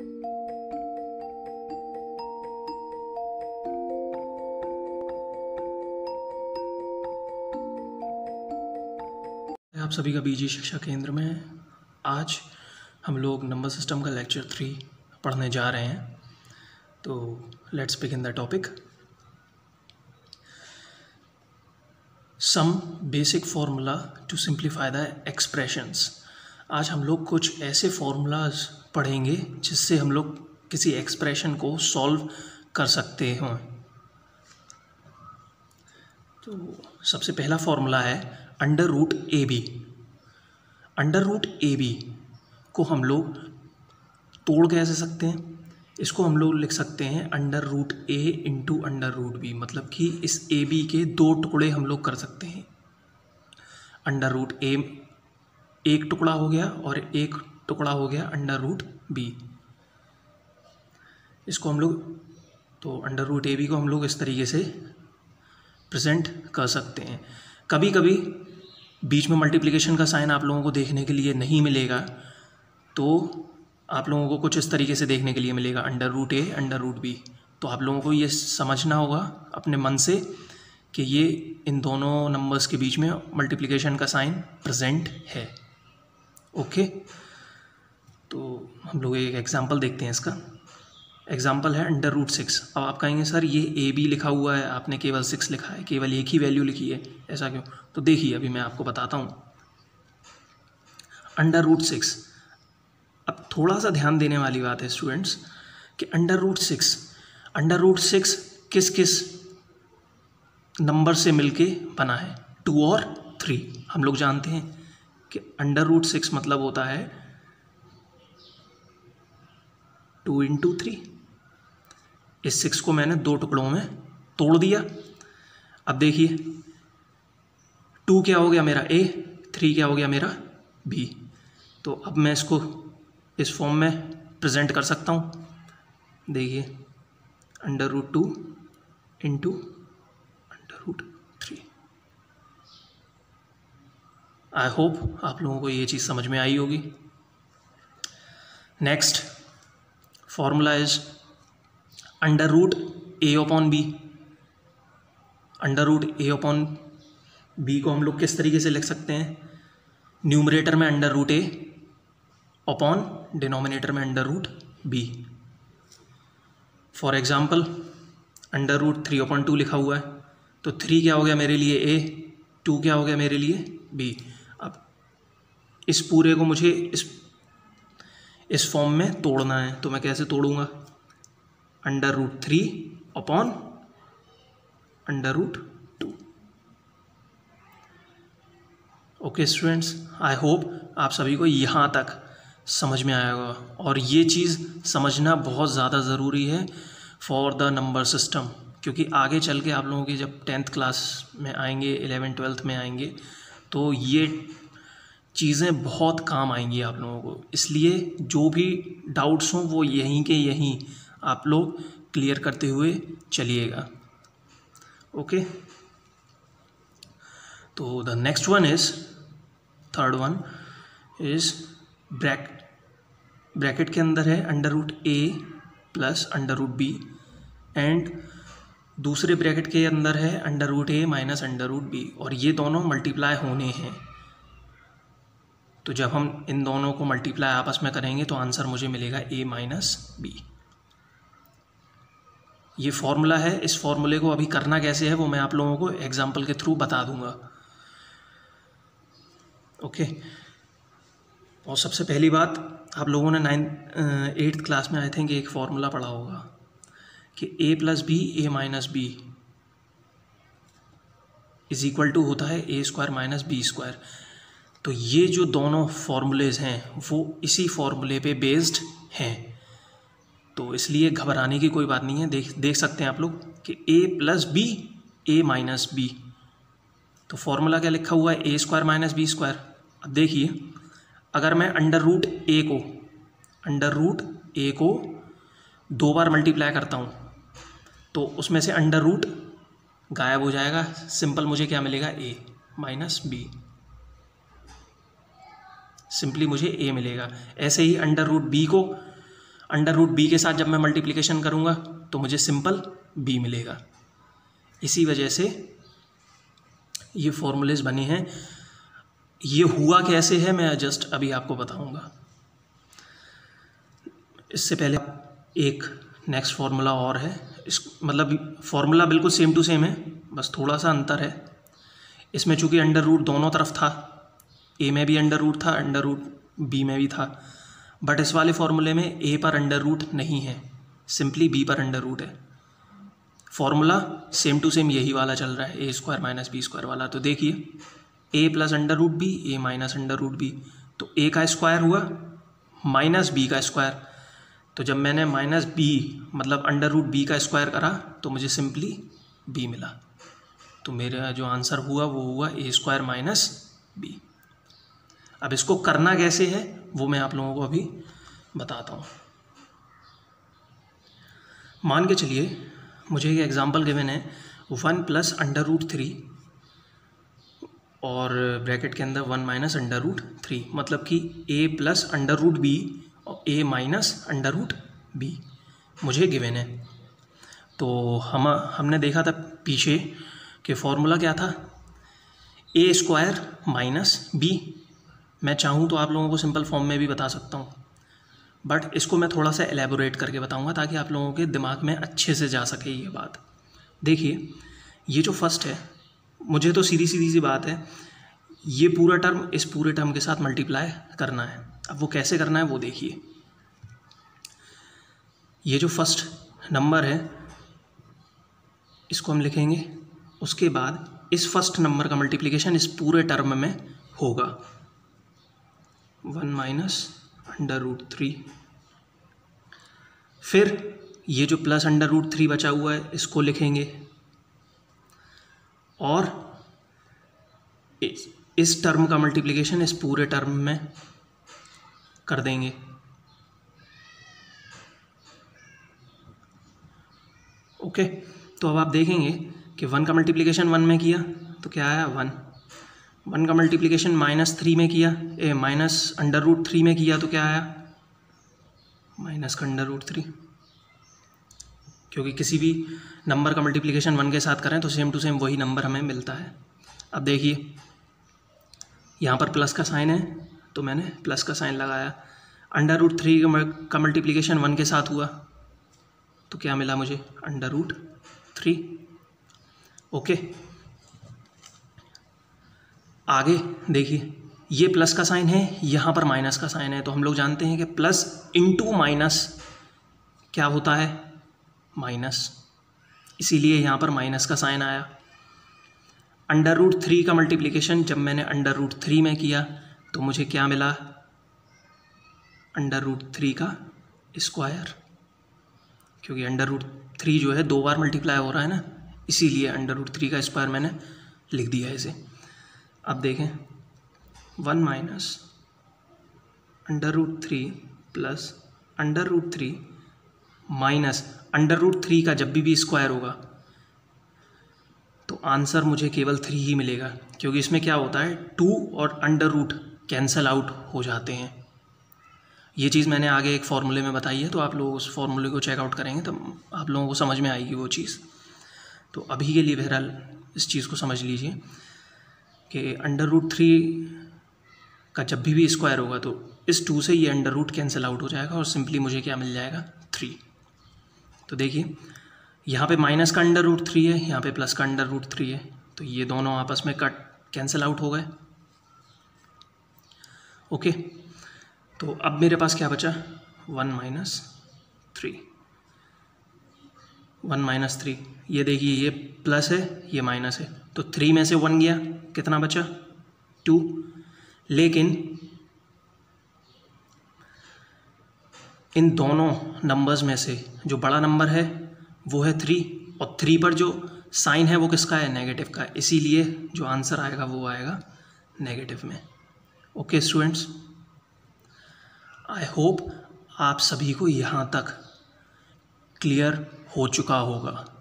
आप सभी का बीजी शिक्षा केंद्र में आज हम लोग नंबर सिस्टम का लेक्चर थ्री पढ़ने जा रहे हैं। तो let's begin the topic some basic formula to simplify the expressions आज हम लोग कुछ ऐसे फार्मूलाज पढ़ेंगे, जिससे हम लोग किसी एक्सप्रेशन को सॉल्व कर सकते हों। तो सबसे पहला फॉर्मूला है under root A B under root A B को हम लोग तोड़ कैसे सकते हैं? इसको हम लोग लिख सकते हैं under root A into under root B मतलब कि इस ए बी के दो टुकड़े हम लोग कर सकते हैं। अंडर रूट ए एक टुकड़ा हो गया और एक टुकड़ा हो गया अंडर रूट बी। इसको हम लोग तो अंडर रूट ए बी को हम लोग इस तरीके से प्रेजेंट कर सकते हैं। कभी कभी बीच में मल्टीप्लिकेशन का साइन आप लोगों को देखने के लिए नहीं मिलेगा तो आप लोगों को कुछ इस तरीके से देखने के लिए मिलेगा, under root A, under root B. तो आप लोगों को ये समझना होगा अपने मन से कि ये इन दोनों नंबर्स के बीच में मल्टीप्लिकेशन का साइन प्रेजेंट है। ओके तो हम लोग एक एग्ज़ाम्पल देखते हैं इसका। एग्ज़ाम्पल है अंडर रूट सिक्स अब आप कहेंगे, सर, ये ए बी लिखा हुआ है, आपने केवल सिक्स लिखा है, केवल एक ही वैल्यू लिखी है, ऐसा क्यों? तो देखिए, अभी मैं आपको बताता हूँ। अंडर रूट सिक्स अब थोड़ा सा ध्यान देने वाली बात है स्टूडेंट्स कि under root six under root six किस किस नंबर से मिलके बना है? टू और थ्री हम लोग जानते हैं कि अंडर रूट सिक्स मतलब होता है टू इंटू थ्री। इस सिक्स को मैंने दो टुकड़ों में तोड़ दिया। अब देखिए, टू क्या हो गया मेरा ए थ्री क्या हो गया मेरा बी तो अब मैं इसको इस फॉर्म में प्रेजेंट कर सकता हूँ। देखिए under root two into under root three I hope आप लोगों को ये चीज़ समझ में आई होगी। Next formula is under root A upon B under root A upon B को हम लोग किस तरीके से लिख सकते हैं? न्यूमरेटर में under root A upon denominator में under root B for example under root three upon two लिखा हुआ है। तो थ्री क्या हो गया मेरे लिए? ए टू क्या हो गया मेरे लिए? बी अब इस पूरे को मुझे इस इस फॉर्म में तोड़ना है। तो मैं कैसे तोड़ूँगा? Under root three upon under root two okay students I hope आप सभी को यहाँ तक समझ में आया होगा। और ये चीज़ समझना बहुत ज़्यादा ज़रूरी है फॉर द नंबर सिस्टम क्योंकि आगे चल के आप लोगों की जब टेंथ क्लास में आएँगे एलेवन ट्वेल्थ में आएँगे तो ये चीज़ें बहुत काम आएँगी आप लोगों को। इसलिए जो भी डाउट्स हों, वो यहीं के यहीं आप लोग क्लियर करते हुए चलिएगा। ओके तो the next one is third one is brack bracket के अंदर है under root A plus under root B and दूसरे ब्रैकेट के अंदर है under root A minus under root B और ये दोनों मल्टीप्लाई होने हैं। तो जब हम इन दोनों को मल्टीप्लाई आपस में करेंगे तो आंसर मुझे मिलेगा ए माइनस बी ये फॉर्मूला है, इस फॉर्मूले को अभी करना कैसे है वो मैं आप लोगों को एग्ज़ाम्पल के थ्रू बता दूँगा। ओके और सबसे पहली बात, आप लोगों ने नाइन एट्थ क्लास में आई थिंक एक फॉर्मूला पढ़ा होगा कि A plus B A minus B is equal to होता है A square minus B square तो ये जो दोनों फार्मूलेज हैं, वो इसी फार्मूले पे बेस्ड हैं। तो इसलिए घबराने की कोई बात नहीं है। देख देख सकते हैं आप लोग कि A plus B A minus B तो फार्मूला क्या लिखा हुआ है? A square minus B square अब देखिए, अगर मैं अंडर रूट ए को अंडर रूट ए को दो बार मल्टीप्लाई करता हूँ तो उसमें से अंडर रूट गायब हो जाएगा। सिंपल मुझे क्या मिलेगा? ए माइनस बी सिंपली मुझे ए मिलेगा। ऐसे ही अंडर रूट बी को अंडर रूट बी के साथ जब मैं मल्टीप्लिकेशन करूँगा तो मुझे सिंपल बी मिलेगा। इसी वजह से ये फॉर्मूलेज बने हैं। ये हुआ कैसे है, मैं जस्ट अभी आपको बताऊँगा। इससे पहले एक नेक्स्ट फार्मूला और है। इस मतलब फार्मूला बिल्कुल सेम टू सेम है, बस थोड़ा सा अंतर है। इसमें चूँकि अंडर रूट दोनों तरफ़ था ए में भी अंडर रूट था अंडर रूट बी में भी था. बट इस वाले फार्मूले में ए पर अंडर रूट नहीं है. सिंपली बी पर अंडर रूट है. फॉर्मूला सेम टू सेम यही वाला चल रहा है. A square minus B square वाला. तो देखिए A plus under root B A minus under root B तो ए का स्क्वायर हुआ माइनस बी का स्क्वायर तो जब मैंने माइनस बी मतलब अंडर रूट बी का स्क्वायर करा तो मुझे सिंपली बी मिला. तो मेरा जो आंसर हुआ, वो हुआ ए स्क्वायर माइनस बी अब इसको करना कैसे है, वो मैं आप लोगों को अभी बताता हूँ। मान के चलिए, मुझे एक एग्ज़ाम्पल गिवन है one plus under root three और ब्रैकेट के अंदर one minus under root three मतलब कि A plus under root B और A minus under root B मुझे गिवन है। तो हम, हमने देखा था पीछे कि फॉर्मूला क्या था? ए स्क्वायर माइनस बी मैं चाहूँ तो आप लोगों को सिंपल फॉर्म में भी बता सकता हूँ। बट इसको मैं थोड़ा सा एलेबोरेट करके बताऊँगा ताकि आप लोगों के दिमाग में अच्छे से जा सके ये बात। देखिए, ये जो फ़र्स्ट है, मुझे तो सीधी सीधी सी बात है, ये पूरा टर्म इस पूरे टर्म के साथ मल्टीप्लाई करना है। अब वो कैसे करना है वो देखिए। ये जो फ़र्स्ट नंबर है, इसको हम लिखेंगे, उसके बाद इस फ़र्स्ट नंबर का मल्टीप्लिकेशन इस पूरे टर्म में होगा। One minus under root three. फिर ये जो प्लस अंडर रूट थ्री बचा हुआ है इसको लिखेंगे। और इस, टर्म का मल्टीप्लिकेशन इस पूरे टर्म में कर देंगे। ओके तो अब आप देखेंगे कि वन का मल्टीप्लिकेशन वन में किया तो क्या आया? वन। वन का मल्टीप्लिकेशन माइनस थ्री में किया, A minus under root three में किया तो क्या आया? माइनस का अंडर रूट थ्री क्योंकि किसी भी नंबर का मल्टीप्लिकेशन वन के साथ करें तो सेम टू सेम वही नंबर हमें मिलता है। अब देखिए, यहाँ पर प्लस का साइन है तो मैंने प्लस का साइन लगाया। अंडर रूट थ्री का मल्टीप्लिकेशन वन के साथ हुआ तो क्या मिला मुझे? अंडर रूट थ्री ओके आगे देखिए, ये प्लस का साइन है, यहाँ पर माइनस का साइन है तो हम लोग जानते हैं कि प्लस इंटू माइनस क्या होता है? माइनस इसीलिए यहाँ पर माइनस का साइन आया। अंडर रूट थ्री का मल्टीप्लिकेशन जब मैंने अंडर रूट थ्री में किया तो मुझे क्या मिला? अंडर रूट थ्री का स्क्वायर क्योंकि अंडर रूट थ्री जो है, दो बार मल्टीप्लाई हो रहा है ना, इसीलिए अंडर रूट थ्री का स्क्वायर मैंने लिख दिया इसे। अब देखें, one minus under root three plus under root three minus under root three का जब भी भी स्क्वायर होगा तो आंसर मुझे केवल थ्री ही मिलेगा, क्योंकि इसमें क्या होता है टू और अंडर रूट कैंसल आउट हो जाते हैं। ये चीज़ मैंने आगे एक फार्मूले में बताई है तो आप लोग उस फार्मूले को चेकआउट करेंगे तो आप लोगों को समझ में आएगी वो चीज़। तो अभी के लिए बहरहाल इस चीज़ को समझ लीजिए। कि अंडर रूट थ्री का जब भी भी स्क्वायर होगा तो इस टू से ये अंडर रूट कैंसिल आउट हो जाएगा और सिंपली मुझे क्या मिल जाएगा? थ्री तो देखिए, यहाँ पे माइनस का अंडर रूट थ्री है, यहाँ पे प्लस का अंडर रूट थ्री है तो ये दोनों आपस में कट कैंसिल आउट हो गए। ओके तो अब मेरे पास क्या बचा? One minus three one minus three ये देखिए, ये प्लस है, ये माइनस है। तो थ्री में से वन गया। कितना बचा? टू लेकिन इन दोनों नंबर्स में से जो बड़ा नंबर है, वो है थ्री और थ्री पर जो साइन है, वो किसका है? नेगेटिव का इसीलिए जो आंसर आएगा, वो आएगा नेगेटिव में। ओके स्टूडेंट्स आई होप आप सभी को यहाँ तक क्लियर हो चुका होगा।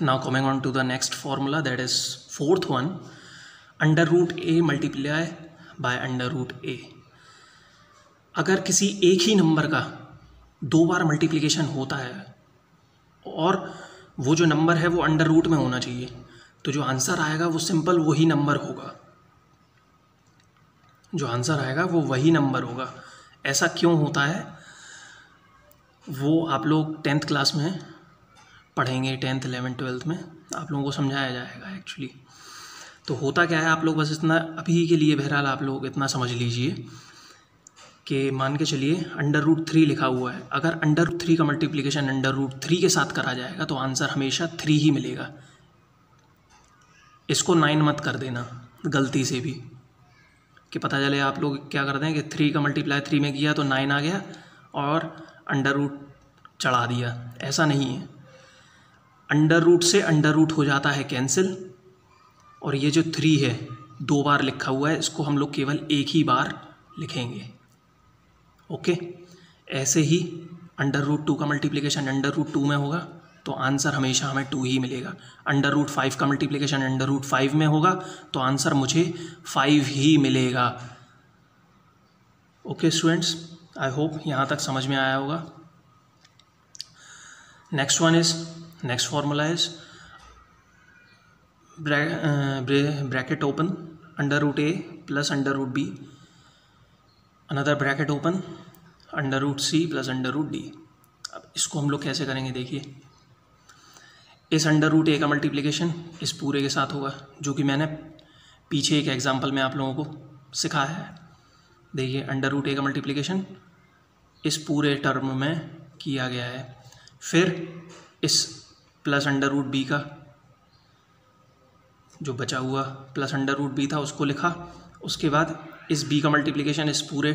Now, coming on to the next formula, that is fourth one. Under root a multiply by under root a. अगर किसी एक ही नंबर का दो बार मल्टीप्लिकेशन होता है, और वो जो नंबर है वो अंडर रूट में होना चाहिए तो जो आंसर आएगा वो सिंपल वही नंबर होगा। जो आंसर आएगा वो वही नंबर होगा। ऐसा क्यों होता है? वो आप लोग टेंथ क्लास में पढ़ेंगे टेंथ एलेवेंथ ट्वेल्थ में, आप लोगों को समझाया जाएगा एक्चुअली तो होता क्या है, आप लोग बस इतना, अभी के लिए बहरहाल आप लोग इतना समझ लीजिए कि मान के चलिए अंडर रूट थ्री लिखा हुआ है। अगर अंडर रूट थ्री का मल्टीप्लिकेशन अंडर रूट थ्री के साथ करा जाएगा तो आंसर हमेशा थ्री ही मिलेगा। इसको नाइन मत कर देना, गलती से भी। कि पता चले आप लोग क्या करते हैं कि थ्री का मल्टीप्लाई थ्री में किया तो नाइन आ गया, और अंडर रूट चढ़ा दिया। ऐसा नहीं है। अंडर रूट से अंडर रूट हो जाता है कैंसिल। और ये जो थ्री है, दो बार लिखा हुआ है, इसको हम लोग केवल एक ही बार लिखेंगे। ओके? ऐसे ही अंडर रूट टू का मल्टीप्लिकेशन अंडर रूट टू में होगा तो आंसर हमेशा हमें टू ही मिलेगा। अंडर रूट फाइव का मल्टीप्लिकेशन अंडर रूट फाइव में होगा तो आंसर मुझे फाइव ही मिलेगा। ओके स्टूडेंट्स आई होप यहाँ तक समझ में आया होगा। Next one is next formula is bracket open under root A plus under root B another bracket open under root C plus under root D अब इसको हम लोग कैसे करेंगे देखिए। इस अंडर रूट ए का मल्टीप्लिकेशन इस पूरे के साथ होगा, जो कि मैंने पीछे एक एग्जांपल में आप लोगों को सिखाया है। देखिए अंडर रूट ए का मल्टीप्लिकेशन इस पूरे टर्म में किया गया है। फिर इस प्लस अंडर रूट बी का, जो बचा हुआ प्लस अंडर रूट बी था, उसको लिखा। उसके बाद इस बी का मल्टीप्लिकेशन इस पूरे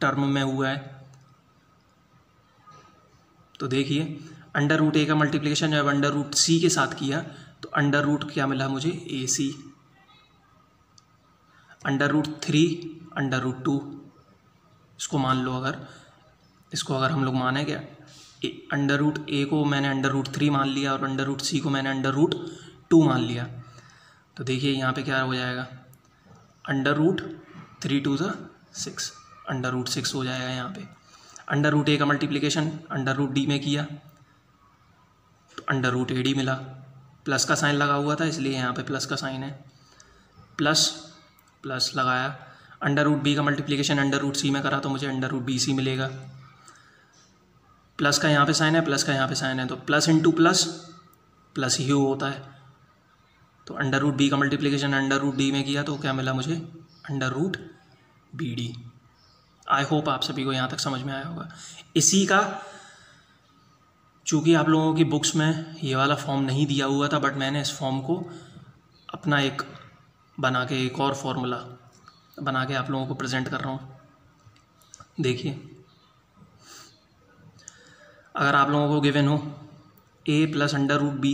टर्म में हुआ है। तो देखिए, अंडर रूट ए का मल्टीप्लिकेशन जब अंडर रूट सी के साथ किया तो अंडर रूट क्या मिला मुझे? A C. Under root three, under root two. इसको मान लो अगर, इसको अगर हम लोग माने क्या? अंडर रूट ए को मैंने अंडर रूट थ्री मान लिया और अंडर रूट सी को मैंने अंडर रूट टू मान लिया। तो देखिए यहाँ पे क्या हो जाएगा। अंडर रूट थ्री टू ज़ा सिक्स अंडर रूट सिक्स हो जाएगा यहाँ पे। अंडर रूट ए का मल्टीप्लिकेशन अंडर रूट डी में किया। तो अंडर रूट ए डी मिला। प्लस का साइन लगा हुआ था, इसलिए यहाँ पे प्लस का साइन है। प्लस प्लस लगाया। अंडर रूट बी का मल्टीप्लिकेशन अंडर रूट सी में करा तो मुझे अंडर रूट बी सी मिलेगा। प्लस का यहाँ पे साइन है, प्लस का यहाँ पे साइन है तो प्लस इंटू प्लस प्लस ही होता है। तो अंडर रूट बी का मल्टीप्लीकेशन अंडर रूट डी में किया तो क्या मिला मुझे? Under root B D I hope आप सभी को यहाँ तक समझ में आया होगा। इसी का, चूँकि आप लोगों की बुक्स में ये वाला फॉर्म नहीं दिया हुआ था बट मैंने इस फॉर्म को अपना एक बना के, एक और फॉर्मूला बना के आप लोगों को प्रेजेंट कर रहा हूँ। देखिए। अगर आप लोगों को गिवन हो A plus under root B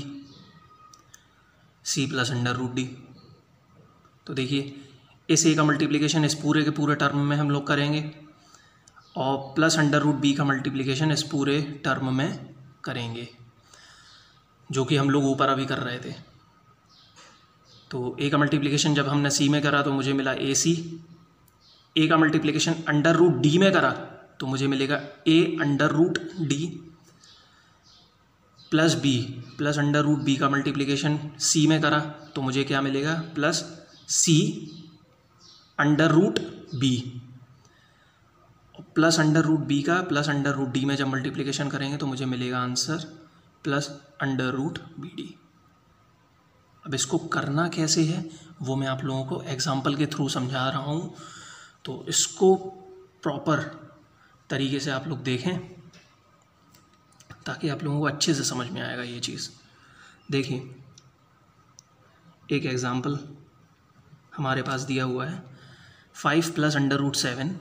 C plus under root D तो देखिए, इस ए का मल्टीप्लिकेशन इस पूरे के पूरे टर्म में हम लोग करेंगे और प्लस अंडर रूट बी का मल्टीप्लिकेशन इस पूरे टर्म में करेंगे, जो कि हम लोग ऊपर अभी कर रहे थे। तो ए का मल्टीप्लिकेशन जब हमने सी में करा तो मुझे मिला ए सी ए का मल्टीप्लिकेशन अंडर रूट डी में करा तो मुझे मिलेगा A under root D plus B plus under root B का मल्टीप्लिकेशन सी में करा तो मुझे क्या मिलेगा? Plus C under root B plus under root B का, प्लस अंडर रूट डी में जब मल्टीप्लिकेशन करेंगे तो मुझे मिलेगा answer plus under root B D अब इसको करना कैसे है? वो मैं आप लोगों को एग्ज़ाम्पल के थ्रू समझा रहा हूँ। तो इसको प्रॉपर तरीके से आप लोग देखें। ताकि आप लोगों को अच्छे से समझ में आएगा ये चीज़। देखिए, एक एग्ज़ाम्पल हमारे पास दिया हुआ है। Five plus under root seven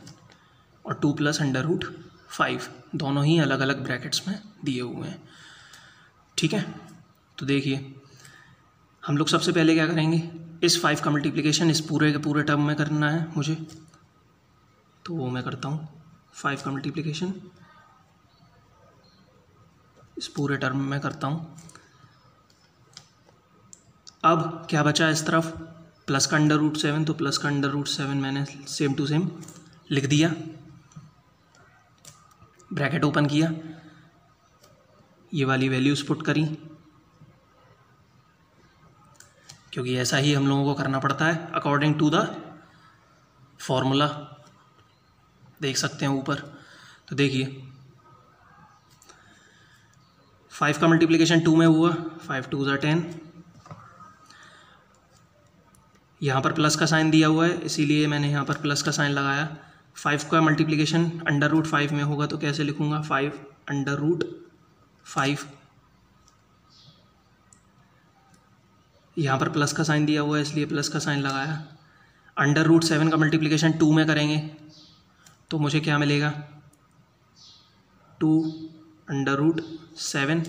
और two plus under root five दोनों ही अलग अलग ब्रैकेट्स में दिए हुए हैं। ठीक है? तो देखिए, हम लोग सबसे पहले क्या करेंगे? इस फाइव का मल्टीप्लिकेशन इस पूरे के पूरे टर्म में करना है मुझे। तो वो मैं करता हूँ। फाइव का मल्टीप्लिकेशन इस पूरे टर्म में करता हूँ। अब क्या बचा इस तरफ़? प्लस का अंडर रूट सेवन तो प्लस का अंडर रूट सेवन मैंने सेम टू सेम लिख दिया। ब्रैकेट ओपन किया। ये वाली वैल्यूज़ पुट करी। क्योंकि ऐसा ही हम लोगों को करना पड़ता है। अकॉर्डिंग टू द फॉर्मूला देख सकते हैं ऊपर। तो देखिए फाइव का मल्टीप्लिकेशन टू में हुआ फाइव टू ज़ा टेन यहाँ पर प्लस का साइन दिया हुआ है, इसीलिए मैंने यहाँ पर प्लस का साइन लगाया। फाइव का मल्टीप्लिकेशन अंडर रूट फाइव में होगा तो कैसे लिखूँगा? फाइव अंडर रूट फाइव यहाँ पर प्लस का साइन दिया हुआ है, इसलिए प्लस का साइन लगाया। अंडर रूट सेवन का मल्टीप्लिकेशन टू में करेंगे तो मुझे क्या मिलेगा? Two under root seven.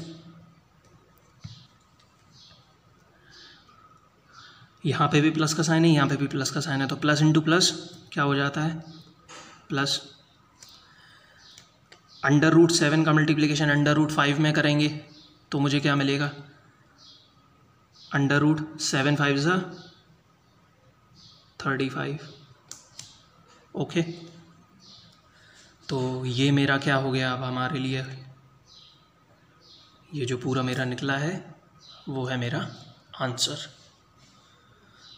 यहाँ पे भी प्लस का साइन है, यहाँ पे भी प्लस का साइन है तो प्लस इंटू प्लस क्या हो जाता है? प्लस अंडर रूट सेवन का मल्टीप्लिकेशन अंडर रूट फाइव में करेंगे तो मुझे क्या मिलेगा? अंडर रूट सेवन फाइव ज़ा थर्टी फाइव। ओके? तो ये मेरा क्या हो गया अब हमारे लिए? ये जो पूरा मेरा निकला है, वो है मेरा आंसर।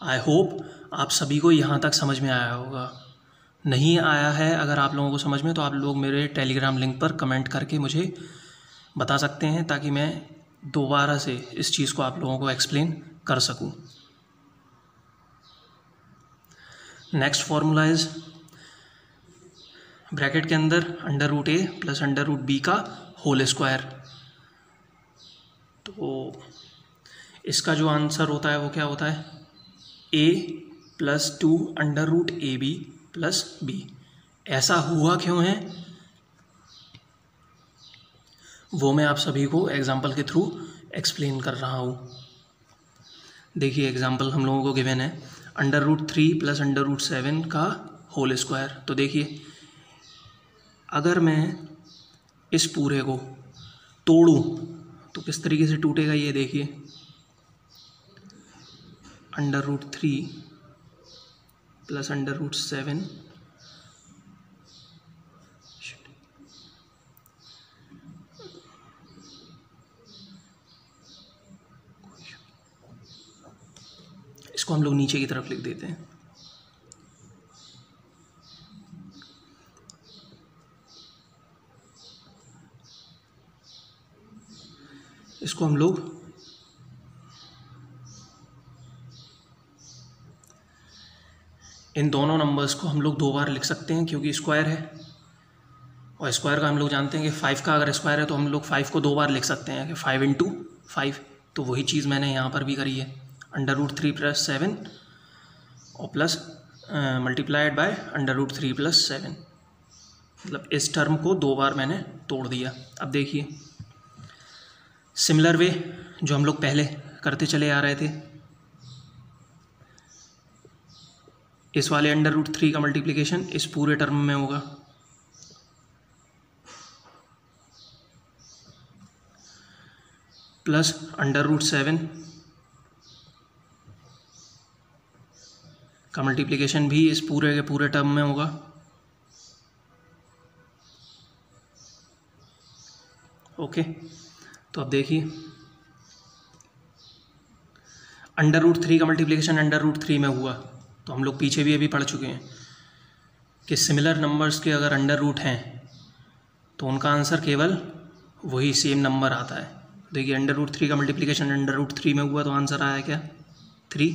आई होप आप सभी को यहाँ तक समझ में आया होगा। नहीं आया है, अगर आप लोगों को समझ में तो आप लोग मेरे टेलीग्राम लिंक पर कमेंट करके मुझे बता सकते हैं, ताकि मैं दोबारा से इस चीज़ को आप लोगों को एक्सप्लेन कर सकूँ। नेक्स्ट फॉर्मूला इज़ ब्रैकेट के अंदर under root A plus under root B का होल स्क्वायर तो इसका जो आंसर होता है वो क्या होता है? A plus two under root A B plus B ऐसा हुआ क्यों है? वो मैं आप सभी को एग्ज़ाम्पल के थ्रू एक्सप्लेन कर रहा हूँ। देखिए एग्ज़ाम्पल हम लोगों को गिवन है। Under root three plus under root seven का होल स्क्वायर तो देखिए, अगर मैं इस पूरे को तोड़ूं तो किस तरीके से टूटेगा ये देखिए। Under root three plus under root seven इसको हम लोग नीचे की तरफ़ लिख देते हैं। इसको हम लोग इन दोनों नंबर्स को हम लोग दो बार लिख सकते हैं, क्योंकि स्क्वायर है। और स्क्वायर का हम लोग जानते हैं कि फाइव का अगर स्क्वायर है तो हम लोग फाइव को दो बार लिख सकते हैं, कि फाइव इंटू फाइव तो वही चीज़ मैंने यहाँ पर भी करी है। Under root three plus seven और plus multiplied by under root three plus seven मतलब इस टर्म को दो बार मैंने तोड़ दिया। अब देखिए। सिमिलर वे जो हम लोग पहले करते चले आ रहे थे। इस वाले अंडर रूट थ्री का मल्टीप्लिकेशन इस पूरे टर्म में होगा। प्लस अंडर रूट सेवन का मल्टीप्लिकेशन भी इस पूरे के पूरे टर्म में होगा। ओके तो अब देखिए। अंडर रूट थ्री का मल्टीप्लिकेशन अंडर रूट थ्री में हुआ। तो हम लोग पीछे भी अभी पढ़ चुके हैं कि सिमिलर नंबर्स के अगर अंडर रूट हैं तो उनका आंसर केवल वही सेम नंबर आता है। देखिए अंडर रूट थ्री का मल्टीप्लिकेशन अंडर रूट थ्री में हुआ तो आंसर आया क्या? थ्री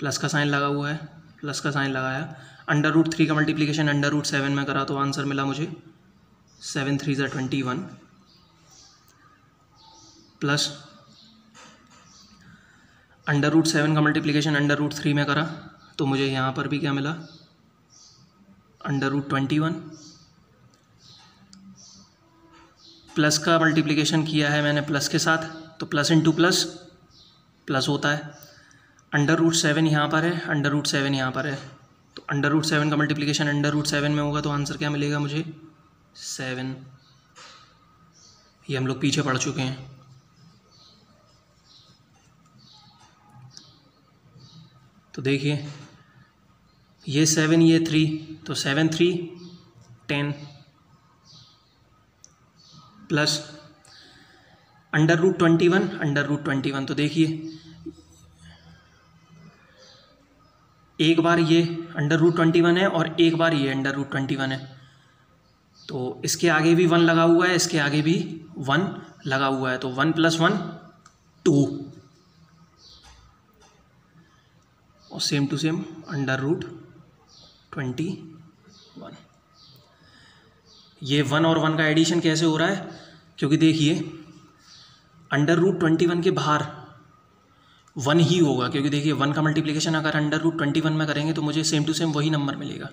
प्लस का साइन लगा हुआ है प्लस का साइन लगाया अंडर रूट थ्री का मल्टीप्लिकेशन अंडर रूट सेवन में करा तो आंसर मिला मुझे सेवन थ्री ज़ा twenty one plus under root seven का मल्टीप्लिकेशन अंडर रूट थ्री में करा तो मुझे यहाँ पर भी क्या मिला? Under root twenty one plus का मल्टीप्लिकेशन किया है मैंने प्लस के साथ तो प्लस इंटू प्लस प्लस होता है। अंडर रूट सेवन यहाँ पर है, अंडर रूट सेवन यहाँ पर है। तो अंडर रूट सेवन का मल्टीप्लिकेशन अंडर रूट सेवन में होगा तो आंसर क्या मिलेगा मुझे? सेवन। ये हम लोग पीछे पढ़ चुके हैं। तो देखिए, ये सेवन ये थ्री तो seven three ten plus under root twenty one under root twenty one तो देखिए, एक बार ये अंडर रूट ट्वेंटी वन है और एक बार ये अंडर रूट ट्वेंटी वन है। तो इसके आगे भी वन लगा हुआ है, इसके आगे भी वन लगा हुआ है तो वन प्लस वन टू और same two same under root twenty one ये वन और वन का एडिशन कैसे हो रहा है? क्योंकि देखिए अंडर रूट ट्वेंटी वन के बाहर वन ही होगा, क्योंकि देखिए वन का मल्टीप्लिकेशन अगर अंडर रूट ट्वेंटी वन में करेंगे तो मुझे सेम टू सेम वही नंबर मिलेगा,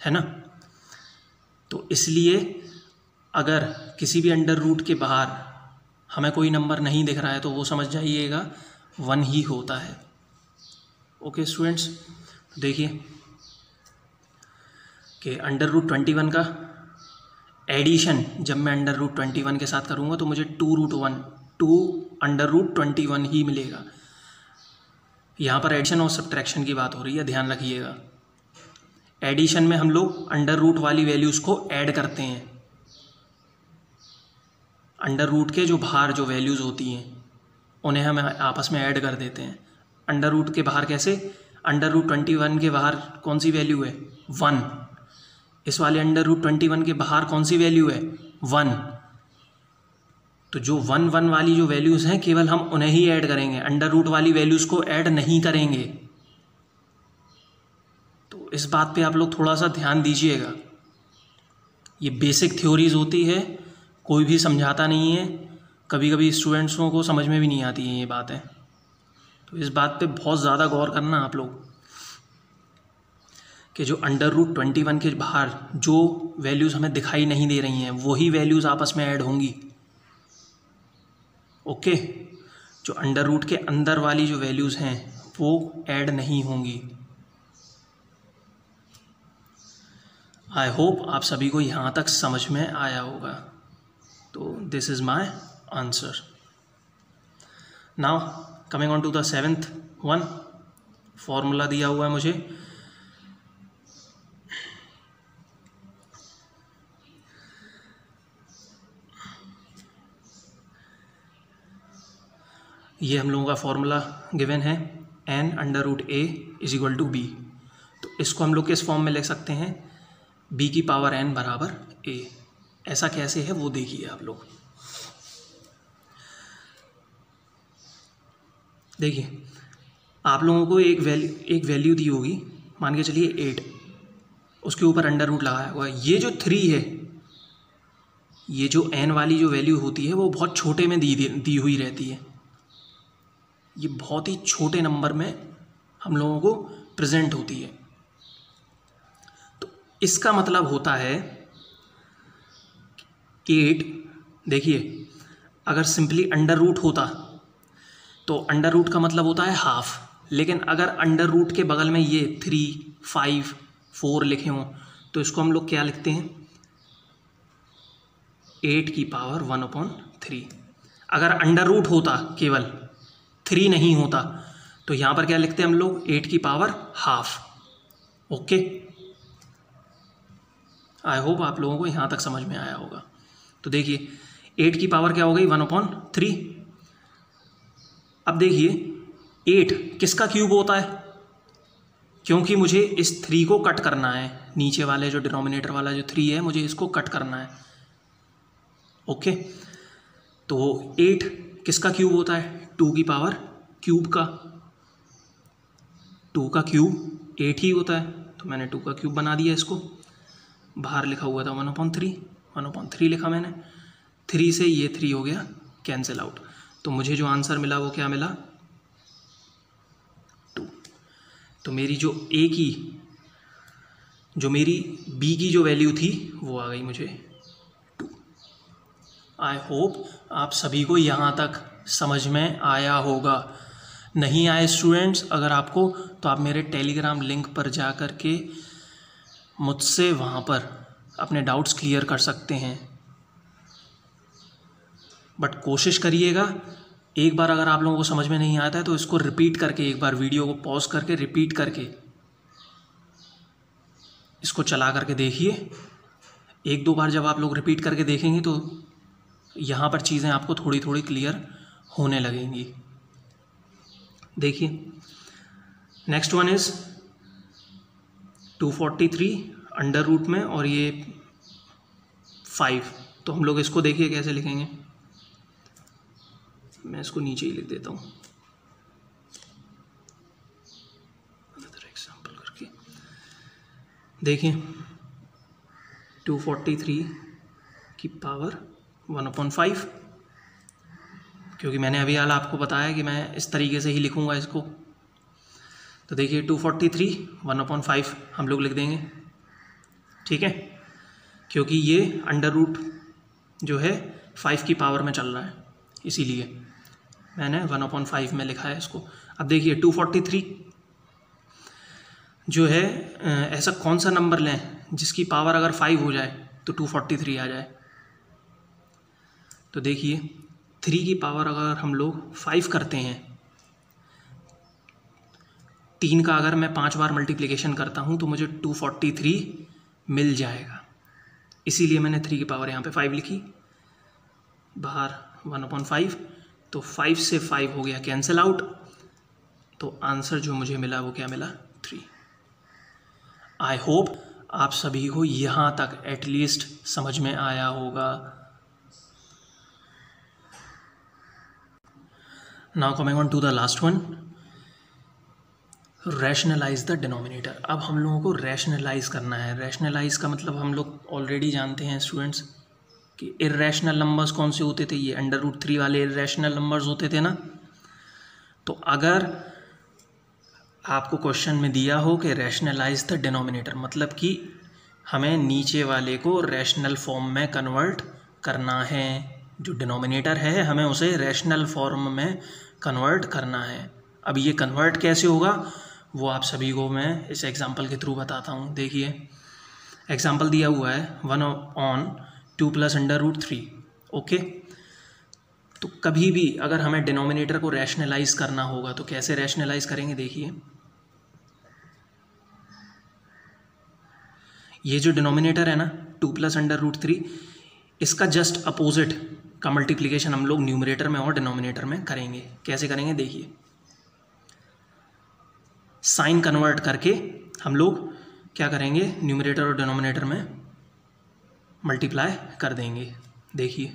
है ना? तो इसलिए अगर किसी भी अंडर रूट के बाहर हमें कोई नंबर नहीं दिख रहा है तो वो समझ जाइएगा वन ही होता है। ओके स्टूडेंट्स देखिए कि अंडर रूट ट्वेंटी वन का एडिशन जब मैं अंडर रूट ट्वेंटी वन के साथ करूँगा तो मुझे two root one two under root twenty one ही मिलेगा। यहाँ पर एडिशन और सब्ट्रैक्शन की बात हो रही है, ध्यान रखिएगा। एडिशन में हम लोग अंडर रूट वाली वैल्यूज़ को ऐड करते हैं। अंडर रूट के जो बाहर जो वैल्यूज़ होती हैं, उन्हें हम आपस में ऐड कर देते हैं। अंडर रूट के बाहर कैसे? अंडर रूट ट्वेंटी वन के बाहर कौन सी वैल्यू है? वन। इस वाले अंडर रूट ट्वेंटी वन के बाहर कौन सी वैल्यू है? वन। तो जो वन वन वाली जो वैल्यूज़ हैं, केवल हम उन्हें ही ऐड करेंगे। अंडर रूट वाली वैल्यूज़ को ऐड नहीं करेंगे। तो इस बात पे आप लोग थोड़ा सा ध्यान दीजिएगा। ये बेसिक थ्योरीज होती है, कोई भी समझाता नहीं है। कभी कभी स्टूडेंट्सों को समझ में भी नहीं आती है ये बातें। तो इस बात पे बहुत ज़्यादा गौर करना आप लोग कि जो अंडर रूट ट्वेंटी वन के बाहर जो वैल्यूज़ हमें दिखाई नहीं दे रही हैं, वही वैल्यूज़ आपस में ऐड होंगी। ओके जो अंडर रूट के अंदर वाली जो वैल्यूज़ हैं, वो ऐड नहीं होंगी। आई होप आप सभी को यहाँ तक समझ में आया होगा। तो this is my answer now coming on to the seventh one formula दिया हुआ है मुझे। ये हम लोगों का फॉर्मूला गिवन है। N under root a is equal to b तो इसको हम लोग किस फॉर्म में लिख सकते हैं? बी की पावर एन बराबर ए ऐसा कैसे है वो देखिए आप लोग। देखिए, आप लोगों को एक वैल्यू एक वैल्यू दी होगी। मान के चलिए एट उसके ऊपर अंडर रूट लगाया हुआ है। ये जो थ्री है, ये जो एन वाली जो वैल्यू होती है, वो बहुत छोटे में दी दी हुई रहती है। ये बहुत ही छोटे नंबर में हम लोगों को प्रेजेंट होती है। तो इसका मतलब होता है कि एट देखिए, अगर सिंपली अंडर रूट होता तो अंडर रूट का मतलब होता है हाफ़ लेकिन अगर अंडर रूट के बगल में ये थ्री फाइव फोर लिखे हों तो इसको हम लोग क्या लिखते हैं? एट की पावर वन अपॉन थ्री अगर अंडर रूट होता, केवल थ्री नहीं होता तो यहाँ पर क्या लिखते हैं हम लोग? एट की power half okay I hope आप लोगों को यहाँ तक समझ में आया होगा। तो देखिए एट की पावर क्या हो गई? वन अपॉन थ्री अब देखिए एट किसका क्यूब होता है? क्योंकि मुझे इस थ्री को कट करना है। नीचे वाले जो डिनोमिनेटर वाला जो थ्री है, मुझे इसको कट करना है। ओके तो एट किसका क्यूब होता है? टू की पावर क्यूब का। टू का क्यूब एट ही होता है। तो मैंने टू का क्यूब बना दिया इसको। बाहर लिखा हुआ था one upon three one upon three लिखा मैंने। थ्री से ये थ्री हो गया कैंसिल आउट तो मुझे जो आंसर मिला वो क्या मिला? टू। तो मेरी जो ए की, जो मेरी बी की जो वैल्यू थी, वो आ गई मुझे टू। आई होप आप सभी को यहाँ तक समझ में आया होगा। नहीं आए स्टूडेंट्स अगर आपको तो आप मेरे टेलीग्राम लिंक पर जा कर के मुझसे वहाँ पर अपने डाउट्स क्लियर कर सकते हैं। बट कोशिश करिएगा, एक बार अगर आप लोगों को समझ में नहीं आता है तो इसको रिपीट करके, एक बार वीडियो को पॉज करके रिपीट करके, इसको चला करके देखिए। एक दो बार जब आप लोग रिपीट करके देखेंगे तो यहाँ पर चीज़ें आपको थोड़ी थोड़ी क्लियर होने लगेंगी। देखिए next one is two forty three under root में, और ये फाइव तो हम लोग इसको देखिए कैसे लिखेंगे। मैं इसको नीचे ही लिख देता हूँ। एग्ज़ाम्पल करके। देखें टू फोर्टी थ्री की पावर वन अपॉइंट फाइव क्योंकि मैंने अभी हाल आपको बताया कि मैं इस तरीके से ही लिखूँगा इसको। तो देखिए two forty three one upon five हम लोग लिख देंगे। ठीक है? क्योंकि ये अंडर रूट जो है फाइव की पावर में चल रहा है, इसीलिए। मैंने वन अपॉइंट फाइव में लिखा है इसको। अब देखिए, टू फोर्टी थ्री जो है ऐसा कौन सा नंबर लें जिसकी पावर अगर फाइव हो जाए तो टू फोर्टी थ्री आ जाए। तो देखिए, थ्री की पावर अगर हम लोग फाइव करते हैं, तीन का अगर मैं पाँच बार मल्टीप्लिकेशन करता हूँ तो मुझे टू फोर्टी थ्री मिल जाएगा। इसीलिए मैंने थ्री की पावर यहाँ पे फाइव लिखी। बाहर वन अपॉइंट फाइव तो फाइव से फाइव हो गया कैंसिल आउट तो आंसर जो मुझे मिला वो क्या मिला? थ्री आई होप आप सभी को यहाँ तक एटलीस्ट समझ में आया होगा। Now coming on to the last one rationalise the denominator अब हम लोगों को रैशनलाइज करना है। रैशनलाइज का मतलब हम लोग ऑलरेडी जानते हैं स्टूडेंट्स कि इरेशनल नंबर्स कौन से होते थे? ये अंडर रूट थ्री वाले इरेशनल नंबर्स होते थे ना? तो अगर आपको क्वेश्चन में दिया हो कि रैशनलाइज द डिनोमिनेटर मतलब कि हमें नीचे वाले को रैशनल फॉर्म में कन्वर्ट करना है। जो डिनोमिनेटर है, हमें उसे रैशनल फॉर्म में कन्वर्ट करना है। अब ये कन्वर्ट कैसे होगा? वो आप सभी को मैं इस एग्ज़ाम्पल के थ्रू बताता हूँ। देखिए एग्ज़ाम्पल दिया हुआ है one on two plus under root three, okay? तो कभी भी अगर हमें डिनोमिनेटर को रैशनलाइज करना होगा तो कैसे रैशनलाइज करेंगे देखिए। ये जो डिनोमिनेटर है ना, two plus under root three, इसका जस्ट अपोजिट का मल्टीप्लिकेशन हम लोग न्यूमरेटर में और डिनोमिनेटर में करेंगे। कैसे करेंगे देखिए। साइन कन्वर्ट करके हम लोग क्या करेंगे न्यूमरेटर और डिनोमिनेटर में मल्टीप्लाई कर देंगे। देखिए।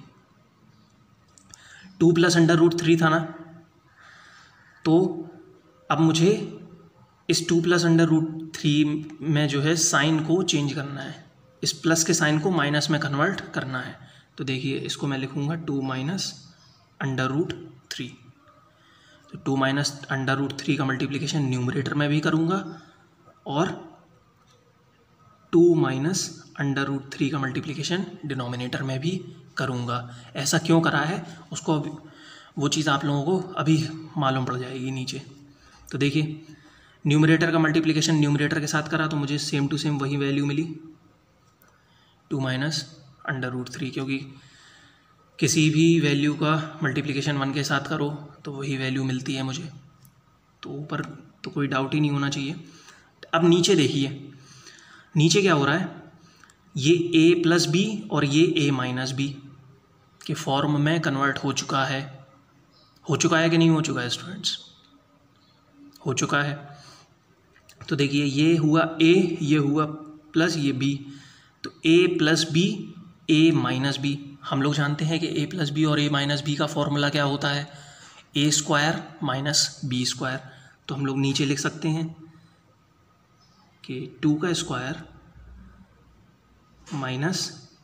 Two plus under root three था ना? तो अब मुझे इस two plus under root three में जो है साइन को चेंज करना है। इस प्लस के साइन को माइनस में कन्वर्ट करना है। तो देखिए, इसको मैं लिखूँगा two minus under root three तो two minus under root three का मल्टीप्लिकेशन न्यूमरेटर में भी करूँगा और two minus under root three का मल्टीप्लिकेशन डिनोमिनेटर में भी करूँगा। ऐसा क्यों करा है? उसको अभी वो चीज़ आप लोगों को अभी मालूम पड़ जाएगी नीचे। तो देखिए न्यूमरेटर का मल्टीप्लिकेशन न्यूमरेटर के साथ करा तो मुझे सेम टू सेम वही वैल्यू मिली। Two minus under root three क्योंकि किसी भी वैल्यू का मल्टीप्लिकेशन वन के साथ करो तो वही वैल्यू मिलती है मुझे। तो ऊपर तो कोई डाउट ही नहीं होना चाहिए। अब नीचे देखिए। नीचे क्या हो रहा है? ये ए प्लस बी और ये ए माइनस बी के फॉर्म में कन्वर्ट हो चुका है। हो चुका है कि नहीं हो चुका है स्टूडेंट्स हो चुका है। तो देखिए, ये हुआ ए ये हुआ प्लस ये बी तो a plus b a minus b हम लोग जानते हैं कि ए प्लस बी और ए माइनस बी का फॉर्मूला क्या होता है? A square minus b square तो हम लोग नीचे लिख सकते हैं कि टू का स्क्वायर माइनस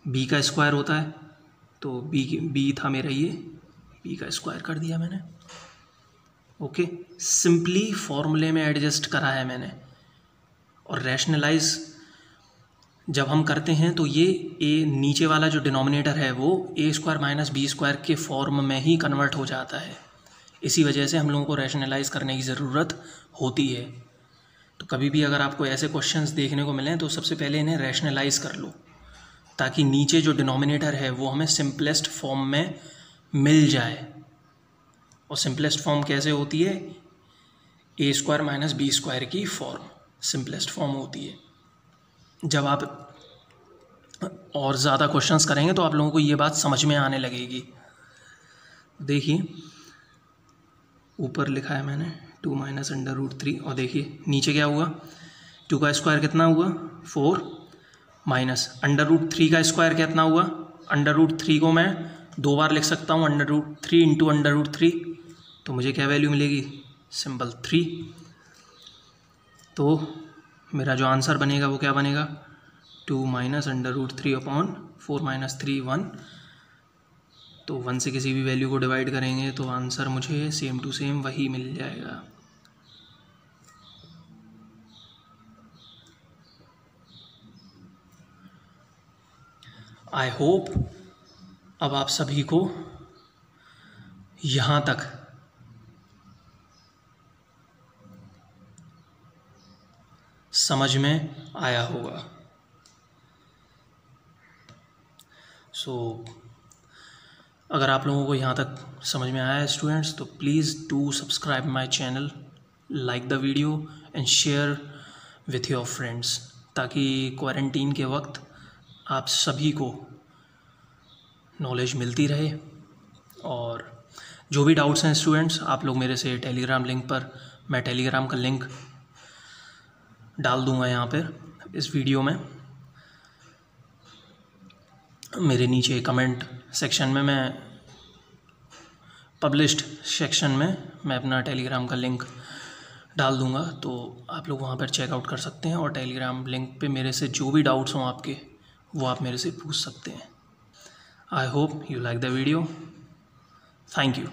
बी का स्क्वायर होता है। तो बी बी था मेरा ये। बी का स्क्वायर कर दिया मैंने। ओके। सिंपली फॉर्मूले में एडजस्ट करा है मैंने। और रैशनलाइज जब हम करते हैं तो ये ए नीचे वाला जो डिनोमिनेटर है, वो a square minus b square के फॉर्म में ही कन्वर्ट हो जाता है। इसी वजह से हम लोगों को रैशनलाइज करने की ज़रूरत होती है। तो कभी भी अगर आपको ऐसे क्वेश्चंस देखने को मिलें तो सबसे पहले इन्हें रैशनलाइज कर लो। ताकि नीचे जो डिनोमिनेटर है वो हमें सिंपलेस्ट फॉर्म में मिल जाए। और सिंपलेस्ट फॉर्म कैसे होती है? A square minus b square की फॉर्म सिंपलेस्ट फॉर्म होती है। जब आप और ज़्यादा क्वेश्चंस करेंगे तो आप लोगों को ये बात समझ में आने लगेगी। देखिए, ऊपर लिखा है मैंने two minus under root three और देखिए, नीचे क्या हुआ? टू का स्क्वायर कितना हुआ? Four minus under root three का स्क्वायर कितना हुआ? अंडर रूट थ्री को मैं दो बार लिख सकता हूँ, under root three into under root three. तो मुझे क्या वैल्यू मिलेगी? सिंपल थ्री तो मेरा जो आंसर बनेगा वो क्या बनेगा? Two minus under root three upon four minus three one तो वन से किसी भी वैल्यू को डिवाइड करेंगे तो आंसर मुझे सेम टू सेम वही मिल जाएगा। आई होप अब आप सभी को यहाँ तक समझ में आया होगा। सो so, अगर आप लोगों को यहाँ तक समझ में आया है स्टूडेंट्स तो please do subscribe my channel like the video and share with your friends ताकि क्वारंटीन के वक्त आप सभी को नॉलेज मिलती रहे और जो भी डाउट्स हैं स्टूडेंट्स आप लोग मेरे से टेलीग्राम लिंक पर, मैं टेलीग्राम का लिंक डाल दूँगा यहाँ पर इस वीडियो में। मेरे नीचे कमेंट सेक्शन में मैं पब्लिश्ड सेक्शन में मैं अपना टेलीग्राम का लिंक डाल दूँगा तो आप लोग वहाँ पर चेकआउट कर सकते हैं और टेलीग्राम लिंक पे मेरे से जो भी डाउट्स हों आपके वो आप मेरे से पूछ सकते हैं। I hope you like the video thank you